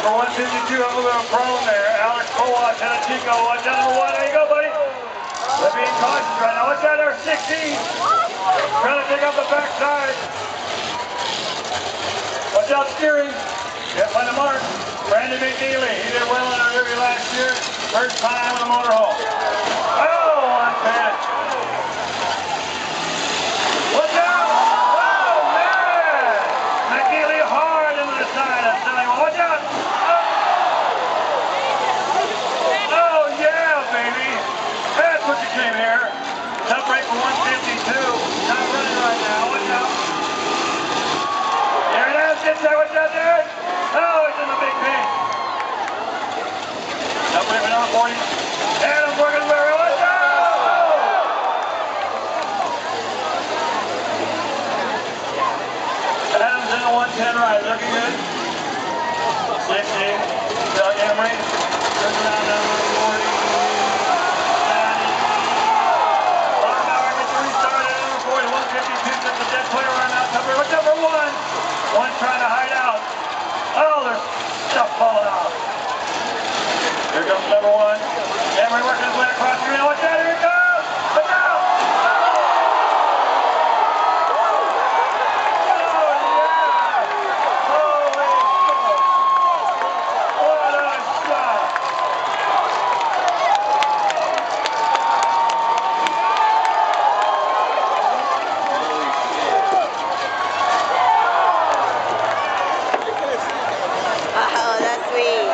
Number 152, a little bit prone there. Alex Kowat, Chico. Watch out, number one. There you go, buddy. They're being cautious right now. Watch out there, 16. Trying to take off the backside. Watch out, steering. Get by the mark. Brandon McNeely. He did well in our derby last year. First time in the motorhome. Oh, unfed. Watch out! Oh, man! McNeely hard into the side of Silly. Watch out! Oh, oh, yeah, baby. That's what you came here. Tough break for 152. Not running right now. Watch out. There it is. Get there. Watch out there. Oh, he's in the big pin. Tough break for number 40. Adam working very well. Watch out! Adams in the 110 right, looking good. 60, Doug Emery, turns around number 40. Bauer gets restarted at number 40, 152, took the dead player run out. Number, what's number one? One trying to hide out. Oh, there's stuff falling off. Here comes number one. Emery working his way across the arena. Watch out, here it goes! Look out! Oh, that's sweet.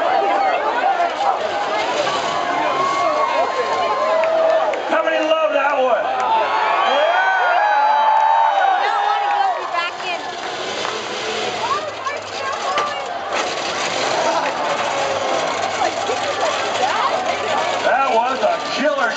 How many love that one? Yeah! don't want to go back in. That was a killer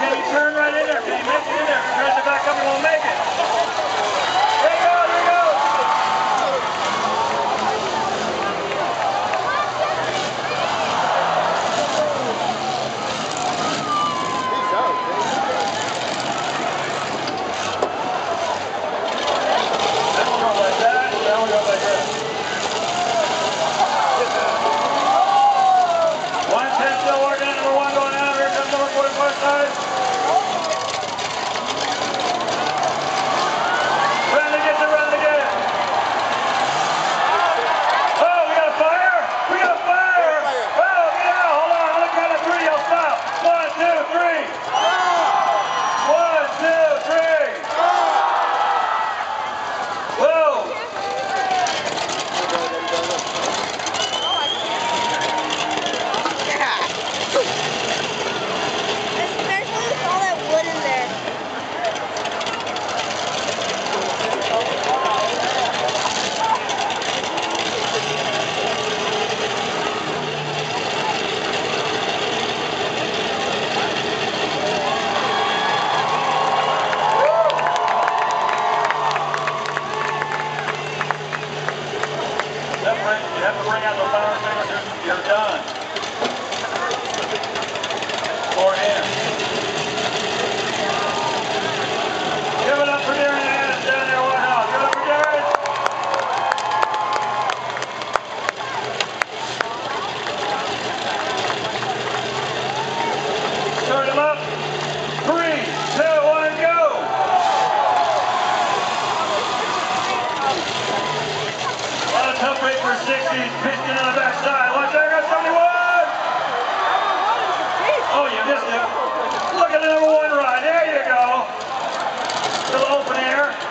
can he turn right in there? Can he make it in there? He tries to back up, he won't make it. There you go, there you go. Then we'll go like that, then we'll go like this. One ten still working, number one going out, here comes number 44 side. Run to get the run to get it. Oh, we got a fire? We got a fire! Oh, yeah, hold on, on the count of three, I'll stop. One, two, three. One, two, three. Whoa! Especially with all that wood in there. Separate, you have to bring out the fire extinguishers, you're done. For him. Give it up for Darren Adams down there, White House. Give it up for Darren. Start him up. Three, two, one, go. On a tough break for 60s, piston on the backside. Watch there, got 71! Oh, you missed it. Look at the number one ride. There you go. Little open air.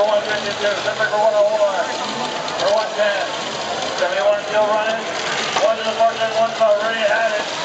for 152, Zipper for 101, for 110. 71 still running. One to the partner, one for Ray Addis.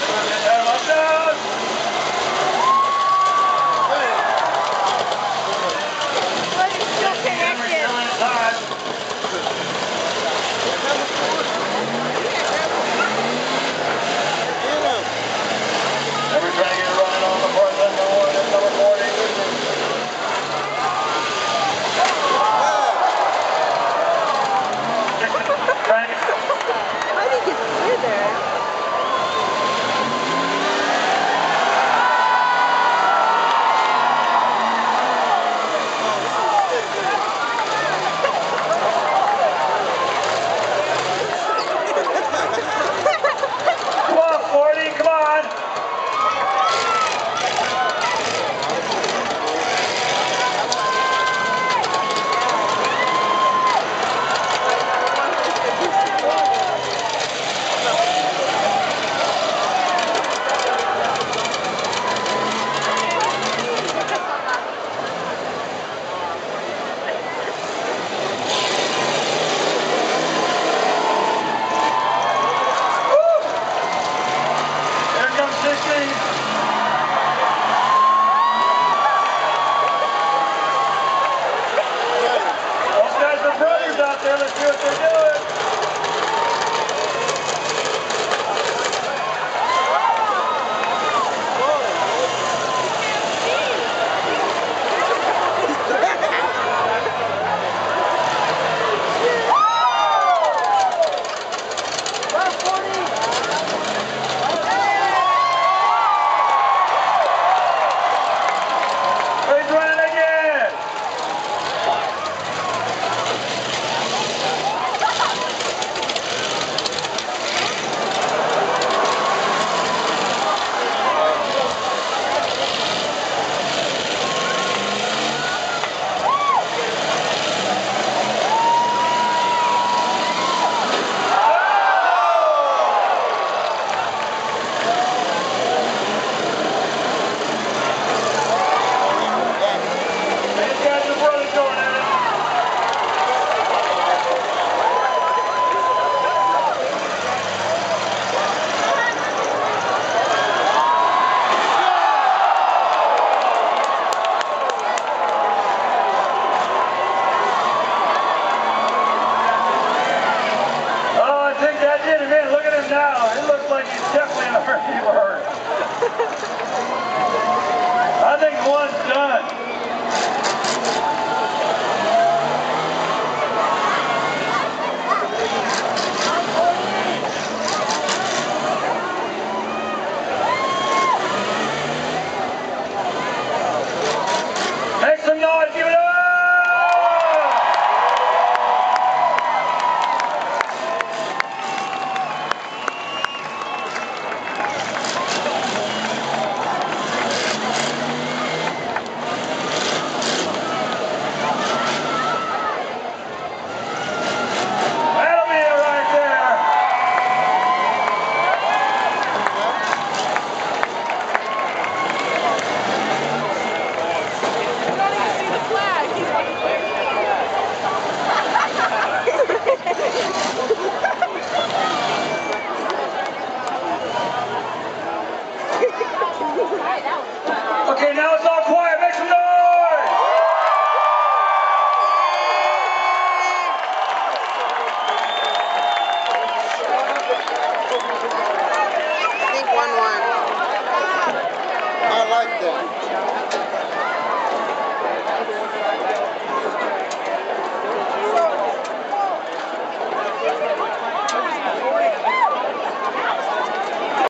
对。